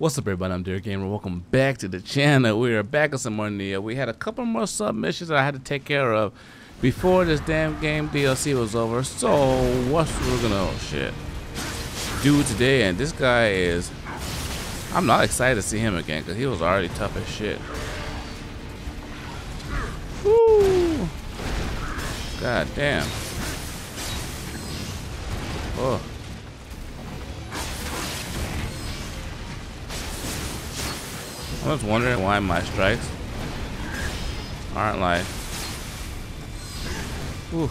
What's up everybody, I'm Dear Gamer, welcome back to the channel. We are back with some more Nioh. We had a couple more submissions that I had to take care of before this damn game DLC was over. So, what we're gonna, oh shit, do today, and this guy is, I'm not excited to see him again, because he was already tough as shit. Woo! God damn. Oh. I was wondering why my strikes aren't like. Whew.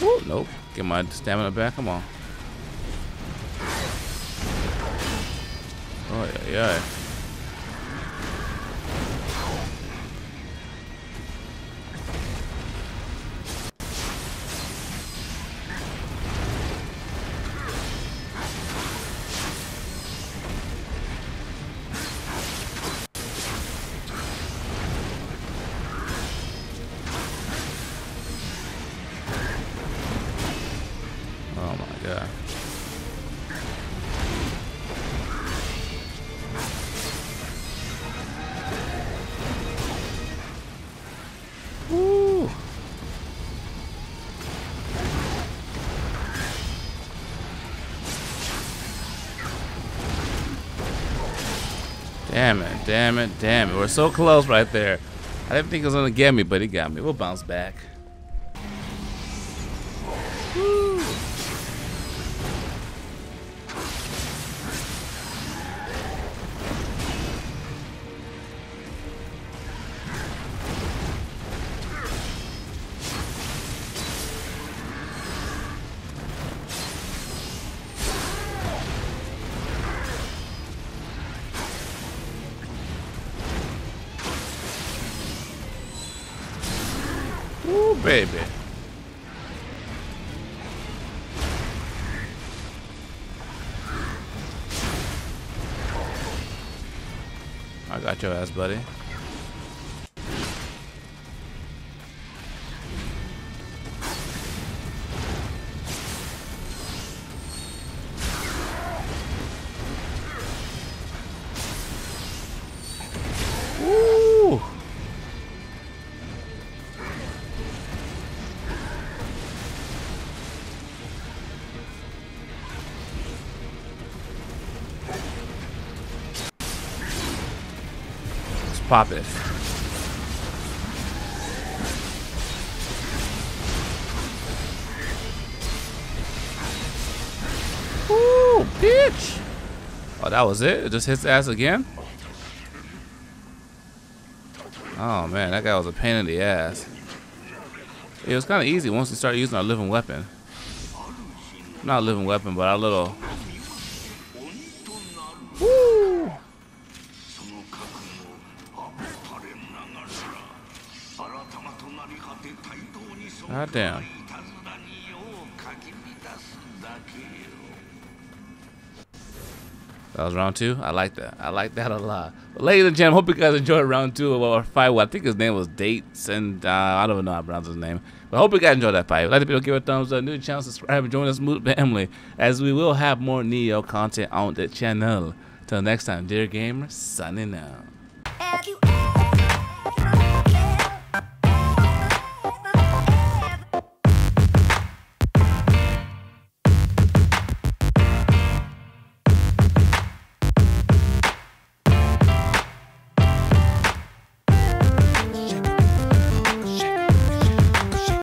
Whew, nope. Get my stamina back. Come on. Oh yeah, yeah. Woo. Damn it, damn it, damn it. We're so close right there. I didn't think he was gonna get me, but he got me. We'll bounce back. Woo. Ooh, baby. I got your ass, buddy. Pop it. Ooh, bitch! Oh, that was it? It just hits ass again? Oh man, that guy was a pain in the ass. It was kind of easy once we started using our living weapon. Not living weapon, but our little. God damn. That was round two. I like that. I like that a lot. But ladies and gentlemen, hope you guys enjoyed round two of our fight. Well, I think his name was Dates, and uh, I don't know how to pronounce his name. But hope you guys enjoyed that fight. Like the video, give a thumbs up. New channel, subscribe, and join us, Moot family, as we will have more Nioh content on the channel. Till next time, dear gamer, signing out.